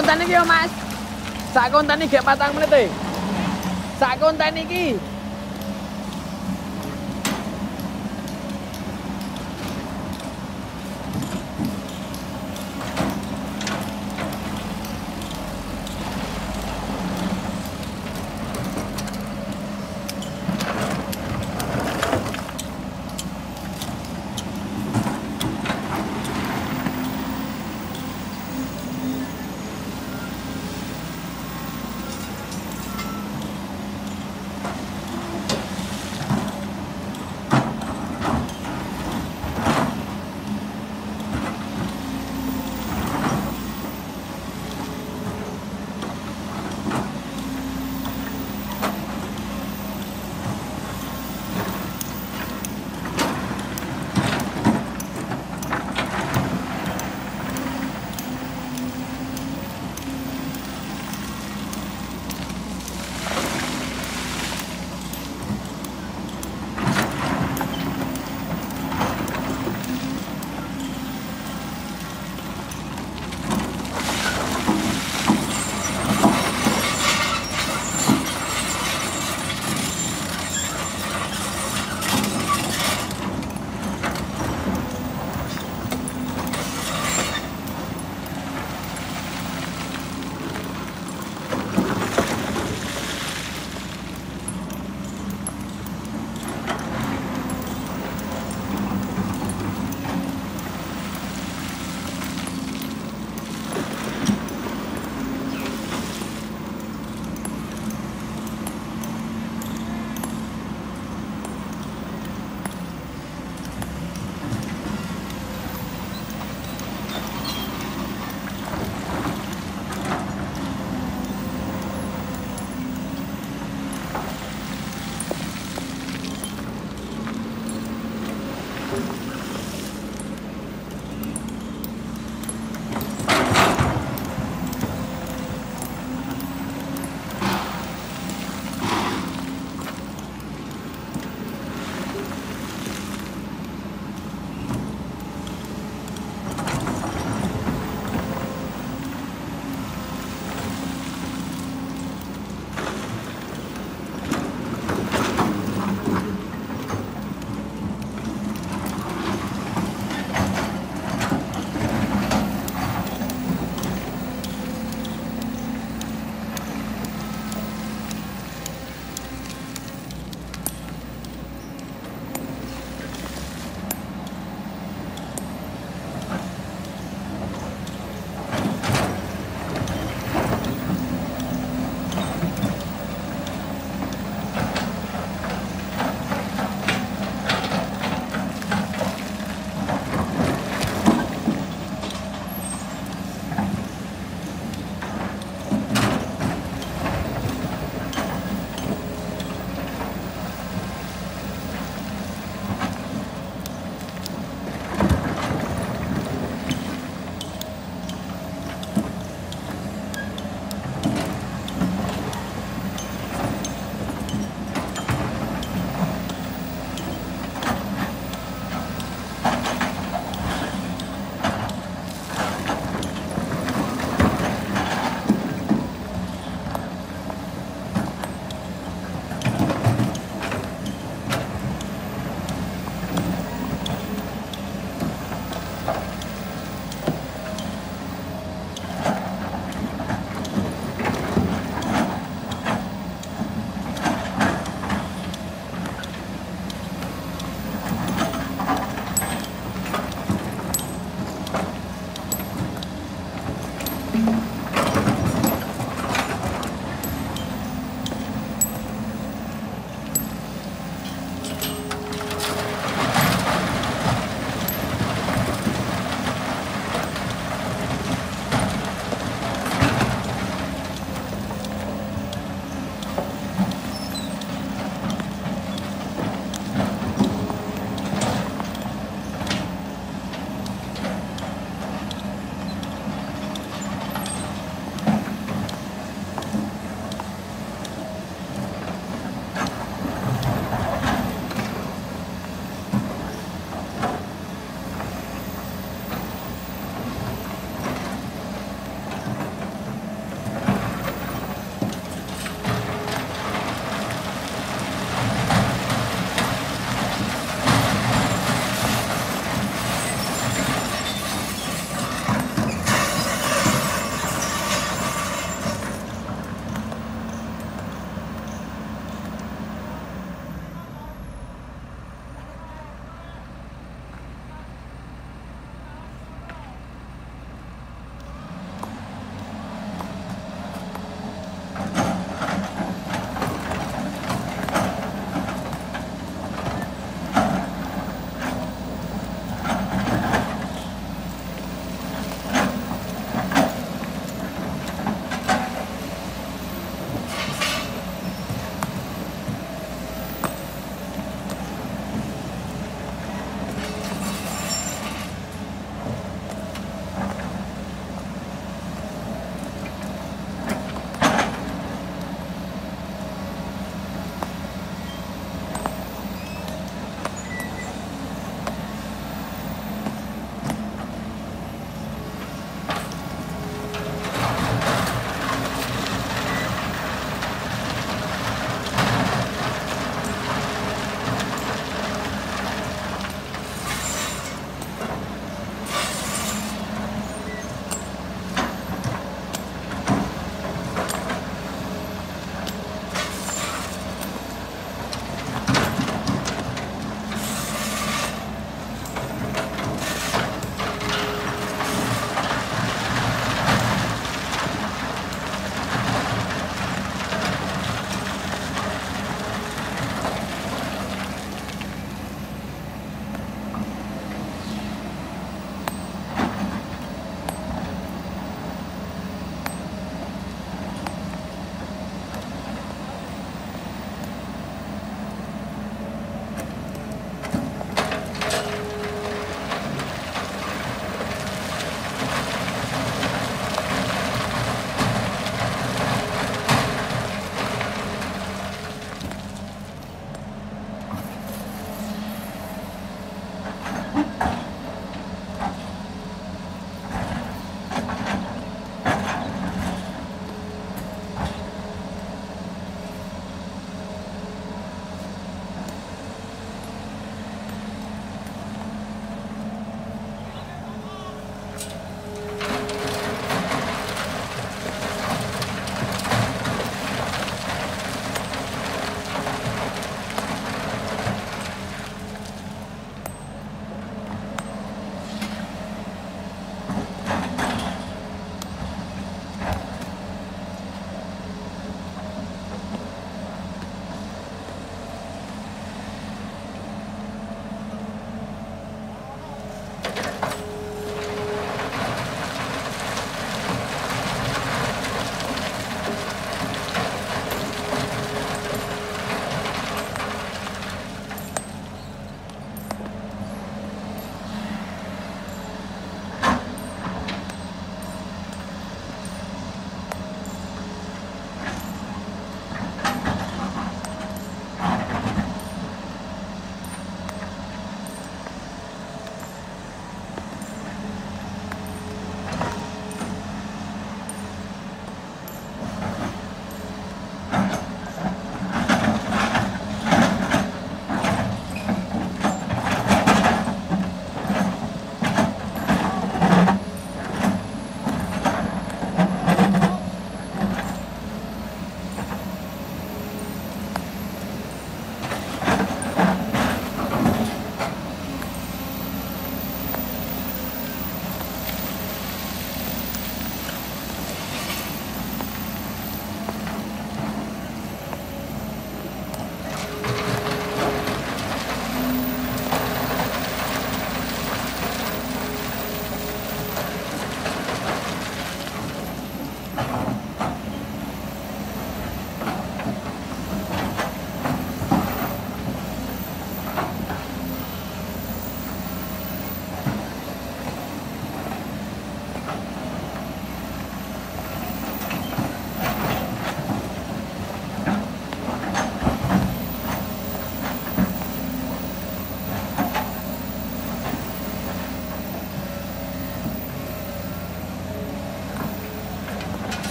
Konten iki yo, Mas. Sak konten iki gek patang menit e. Sak konten iki